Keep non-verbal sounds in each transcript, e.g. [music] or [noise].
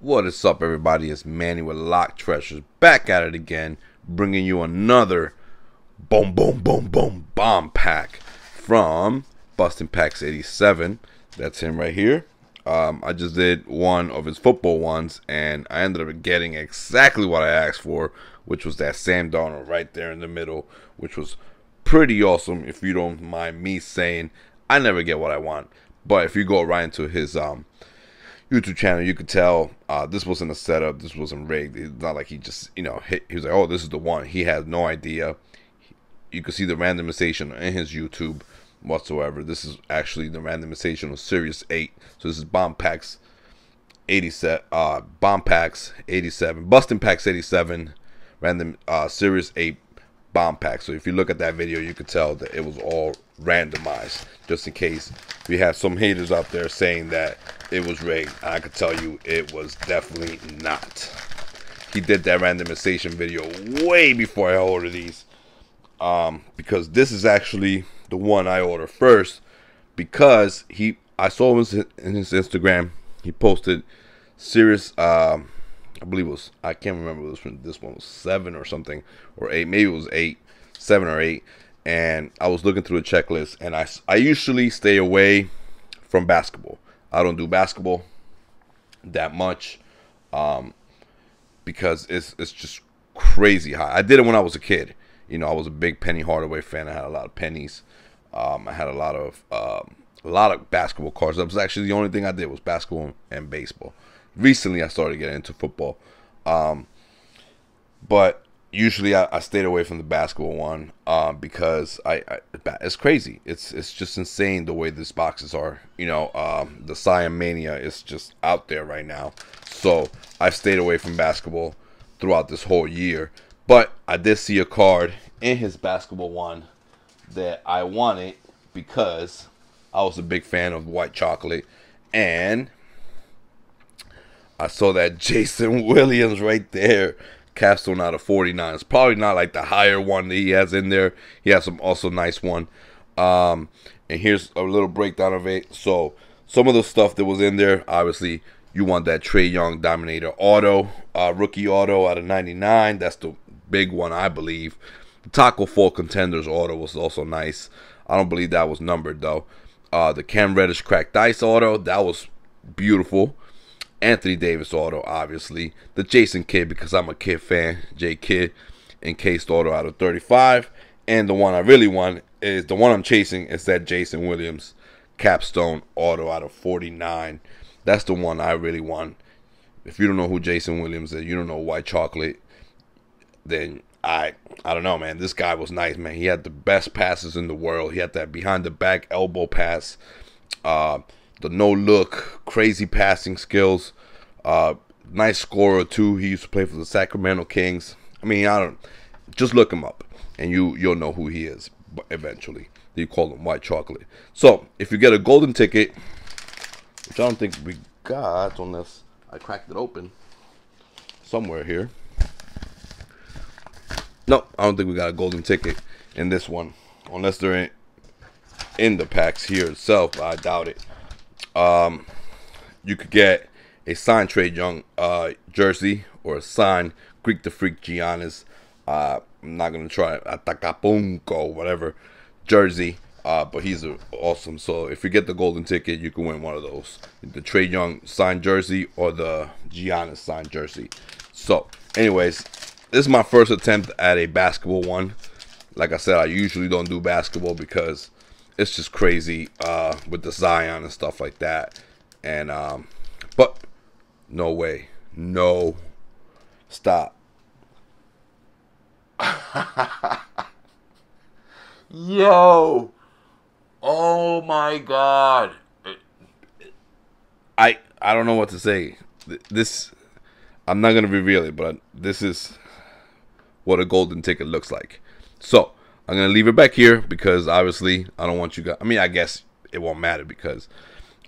What is up, everybody? It's Manny with Lock Treasures back at it again, bringing you another boom, boom, boom, boom bomb pack from Bustin Packs 87. That's him right here. Um, I just did one of his football ones, and I ended up getting exactly what I asked for, which was that Sam Darnold right there in the middle, which was pretty awesome. If you don't mind me saying, I never get what I want, but if you go right into his um YouTube channel, you could tell uh, this wasn't a setup. This wasn't rigged. It's not like he just, you know, hit, he was like, oh, this is the one. He had no idea. You could see the randomization in his YouTube whatsoever. This is actually the randomization of Series 8. So this is Bomb Packs 87, uh, Bomb Packs 87, Bustin Packs 87, random uh, Series 8 bomb pack. So if you look at that video, you could tell that it was all randomized, just in case we have some haters out there saying that it was rigged. I could tell you it was definitely not. He did that randomization video way before I ordered these. Um, because this is actually the one I ordered first because he I saw him in his Instagram. He posted serious um, I believe it was I can't remember this one. This one was seven or something or eight. Maybe it was eight, seven or eight. And I was looking through the checklist, and I I usually stay away from basketball. I don't do basketball that much um, because it's it's just crazy high. I did it when I was a kid. You know, I was a big Penny Hardaway fan. I had a lot of pennies. Um, I had a lot of um, a lot of basketball cards. That was actually the only thing I did was basketball and baseball recently I started getting into football. Um, but usually I, I, stayed away from the basketball one um, because I, I, it's crazy. It's it's just insane the way these boxes are. You know, um, the Zion Mania is just out there right now. So I've stayed away from basketball throughout this whole year. But I did see a card in his basketball one that I wanted because I was a big fan of white chocolate and I saw that [laughs] Jason Williams right there. Capstone out of 49. It's probably not like the higher one that he has in there. He has some also nice one. Um, and here's a little breakdown of it. So some of the stuff that was in there, obviously, you want that Trae Young Dominator auto, uh, rookie auto out of 99. That's the big one, I believe. The Taco Fall Contenders auto was also nice. I don't believe that was numbered though. Uh, the Cam Reddish Cracked Ice auto, that was beautiful. Anthony Davis auto, obviously. The Jason Kidd, because I'm a Kidd fan. J Kidd, encased auto out of 35. And the one I really want is the one I'm chasing is that Jason Williams capstone auto out of 49. That's the one I really want. If you don't know who Jason Williams is, you don't know white chocolate, then I I don't know, man. This guy was nice, man. He had the best passes in the world. He had that behind the back elbow pass. Uh, the no look, crazy passing skills, uh, nice scorer too. He used to play for the Sacramento Kings. I mean, I don't just look him up and you you'll know who he is eventually. You call him white chocolate. So if you get a golden ticket, which I don't think we got unless I cracked it open somewhere here. No, I don't think we got a golden ticket in this one. Unless they're in, in the packs here itself. I doubt it um, you could get a signed Trae Young uh, jersey or a signed Greek the Freak Giannis. Uh, I'm not gonna try Atacapulco whatever jersey. Uh, but he's awesome. So if you get the golden ticket, you can win one of those: the Trae Young signed jersey or the Giannis signed jersey. So, anyways, this is my first attempt at a basketball one. Like I said, I usually don't do basketball because it's just crazy uh, with the Zion and stuff like that. And um, but no way, no, stop. [laughs] Yo, oh my God, I I don't know what to say. This I'm not gonna reveal it, but this is what a golden ticket looks like. So I'm gonna leave it back here because obviously I don't want you guys. I mean, I guess it won't matter because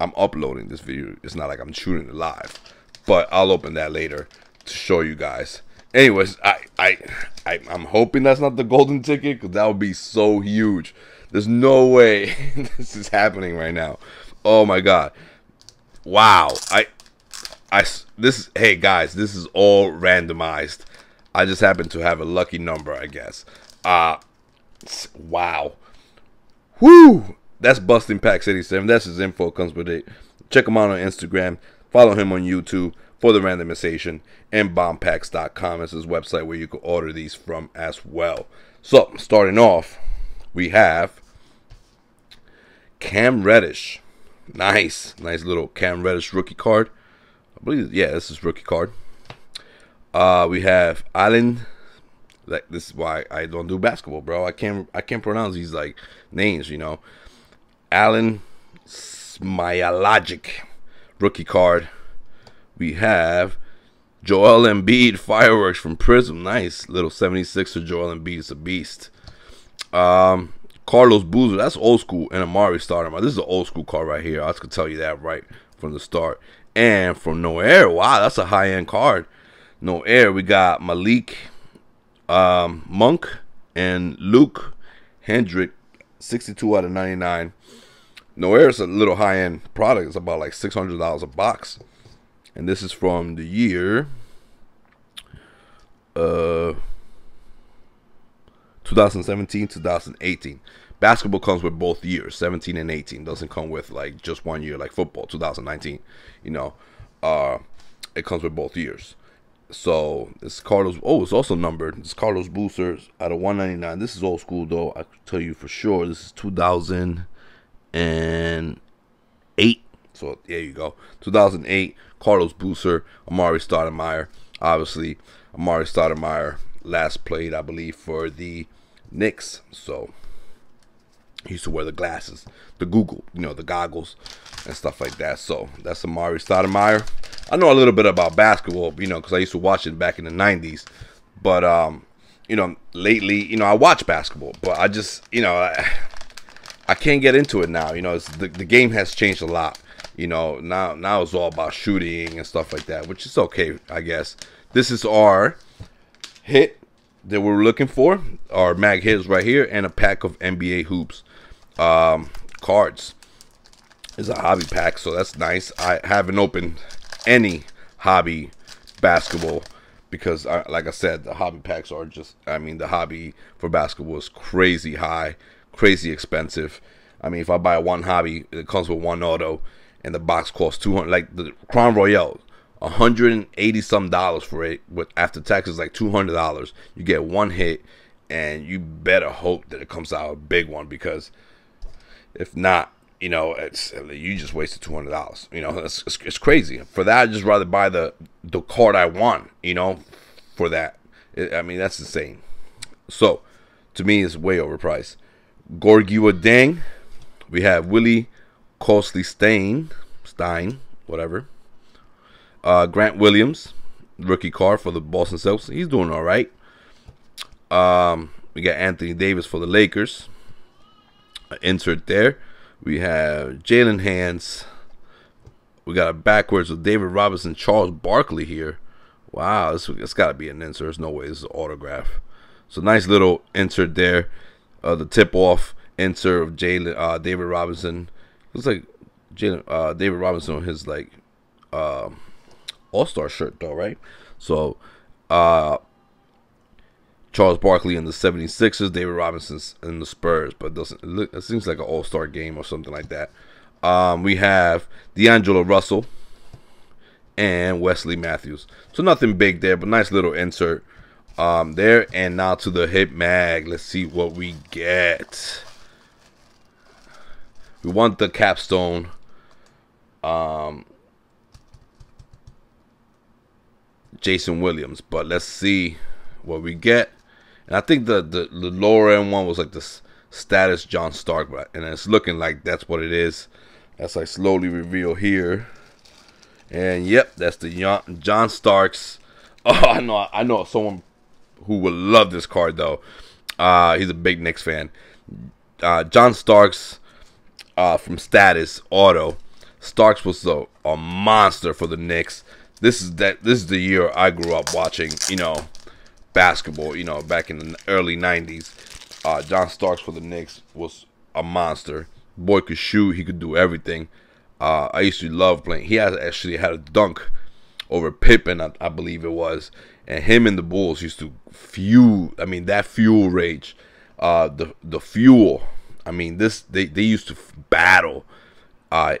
I'm uploading this video. It's not like I'm shooting it live, but I'll open that later to show you guys. Anyways, I I, I am hoping that's not the golden ticket because that would be so huge. There's no way [laughs] this is happening right now. Oh my god! Wow, I I this hey guys, this is all randomized. I just happen to have a lucky number, I guess. Uh wow. Whoo! That's Bustin Packs 87. That's his info. Comes with it. Check him out on Instagram. Follow him on YouTube for the randomization. And bombpacks.com is his website where you can order these from as well. So, starting off, we have Cam Reddish. Nice. Nice little Cam Reddish rookie card. I believe, yeah, this is rookie card. Uh, we have Island. Like this is why I don't do basketball, bro. I can't I can't pronounce these like names, you know. Alen Smailagic rookie card. We have Joel Embiid fireworks from Prism. Nice little 76er Joel Embiid is a beast. Um, Carlos Boozer, that's old school, and Amar'e Stoudemire. This is an old school card right here. I can tell you that right from the start. And from Noir, wow, that's a high end card. Noir, we got Malik um, Monk and Luke Hendrick, 62 out of 99. Noir is a little high end product. It's about like $600 a box. And this is from the year uh 2017 2018 basketball comes with both years 17 and 18 doesn't come with like just one year like football 2019 you know uh it comes with both years so it's Carlos. Oh, it's also numbered. It's Carlos Boozer's out of 199. This is old school though. I can tell you for sure. This is 2008. So there you go. 2008. Carlos Boozer. Amar'e Stoudemire. Obviously, Amar'e Stoudemire last played, I believe, for the Knicks. So he used to wear the glasses, the Google, you know, the goggles and stuff like that. So that's Amar'e Stoudemire. I know a little bit about basketball, you know, because I used to watch it back in the '90s. But um, you know, lately, you know, I watch basketball, but I just, you know, I, [sighs] I can't get into it now. You know, the the game has changed a lot. You know, now now it's all about shooting and stuff like that, which is okay, I guess. This is our hit that we're looking for. Our mag hits right here, and a pack of NBA hoops um, cards. Is a hobby pack, so that's nice. I haven't opened any hobby basketball because I, like I said, the hobby packs are just I mean the hobby for basketball is crazy high, crazy expensive. I mean if I buy one hobby, it comes with one auto and the box costs 200 like the Crown Royale 180 some dollars for it with after taxes like $200. You get one hit and you better hope that it comes out a big one because if not you know, it's you just wasted two hundred dollars. You know, it's, it's, it's, crazy. For that, I'd just rather buy the the card I want. You know, for that. It, I mean, that's insane. So, to me, it's way overpriced. Gorgui Dieng. We have Willie Costly Stein, Stein, whatever. Uh, Grant Williams, rookie card for the Boston Celtics. He's doing all right. Um, we got Anthony Davis for the Lakers. Insert there. We have Jaylen Hands. We got a backwards with David Robinson, Charles Barkley here. Wow, this, it's got to be an insert. There's no way this is an autograph. So nice little insert there. Uh, the tip off insert of Jalen, uh, David Robinson. Looks like Jalen, uh, David Robinson on his like uh, All Star shirt though, right? So uh, Charles Barkley in the 76ers, David Robinson in the Spurs, but it doesn't look, it seems like an All Star game or something like that. Um, we have D'Angelo Russell and Wesley Matthews. So nothing big there, but nice little insert um, there. And now to the hit mag. Let's see what we get. We want the capstone. Um, Jason Williams, but let's see what we get. And I think the, the, the lower end one was like the status John Stark, but and it's looking like that's what it is. As I slowly reveal here. And yep, that's the John Starks. [laughs] Oh, I know, I know someone who would love this card though. Uh, he's a big Knicks fan. Uh, John Starks uh, from Status Auto. Starks was a, a monster for the Knicks. This is that. This is the year I grew up watching. You know, basketball, you know, back in the early 90s. Uh, John Starks for the Knicks was a monster. Boy could shoot, he could do everything. Uh, I used to love playing. He has actually had a dunk over Pippen, I, I, believe it was, and him and the Bulls used to fuel. I mean, that fuel rage, uh, the the fuel. I mean, this they they used to battle, uh,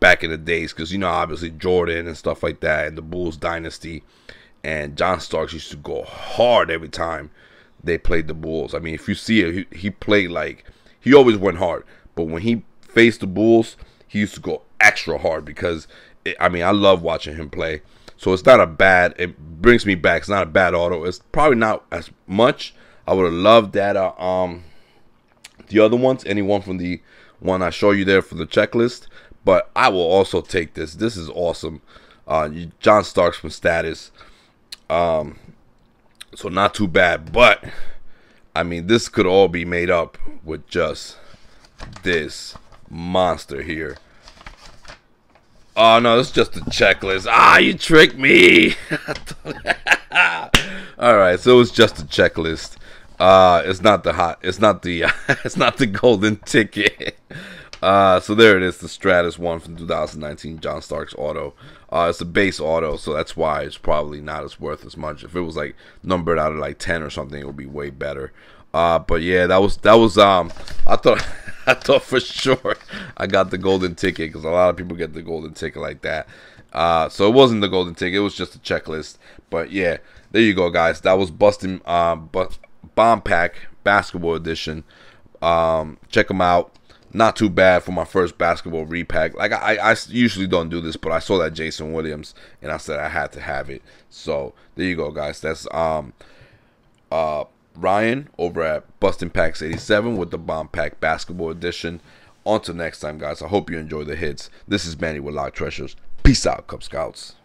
back in the days because you know obviously Jordan and stuff like that and the Bulls dynasty, and John Starks used to go hard every time they played the Bulls. I mean, if you see it, he, he played like he always went hard, but when he faced the Bulls, he used to go extra hard because it, I mean I love watching him play. So it's not a bad. It brings me back. It's not a bad auto. It's probably not as much. I would have loved that. Uh, um, the other ones, anyone from the one I show you there for the checklist. But I will also take this. This is awesome. Uh, John Starks from Status. Um, so not too bad. But I mean, this could all be made up with just this monster here. Oh no, it's just a checklist. Ah, you tricked me. [laughs] All right, so it's just a checklist. Uh, it's not the hot. It's not the. [laughs] It's not the golden ticket. [laughs] Uh, so there it is, the Stratus one from 2019, John Starks auto. Uh, it's a base auto, so that's why it's probably not as worth as much. If it was like numbered out of like 10 or something, it would be way better. Uh, but yeah, that was that was um. I thought [laughs] I thought for sure I got the golden ticket because a lot of people get the golden ticket like that. Uh, so it wasn't the golden ticket; it was just a checklist. But yeah, there you go, guys. That was busting uh, but bomb pack basketball edition. Um, check them out not too bad for my first basketball repack. Like I, I usually don't do this, but I saw that Jason Williams and I said I had to have it. So there you go, guys. That's um uh Ryan over at Bustin Packs 87 with the Bomb Pack Basketball Edition. Until next time, guys. I hope you enjoy the hits. This is Manny with Lock Treasures. Peace out, Cub Scouts.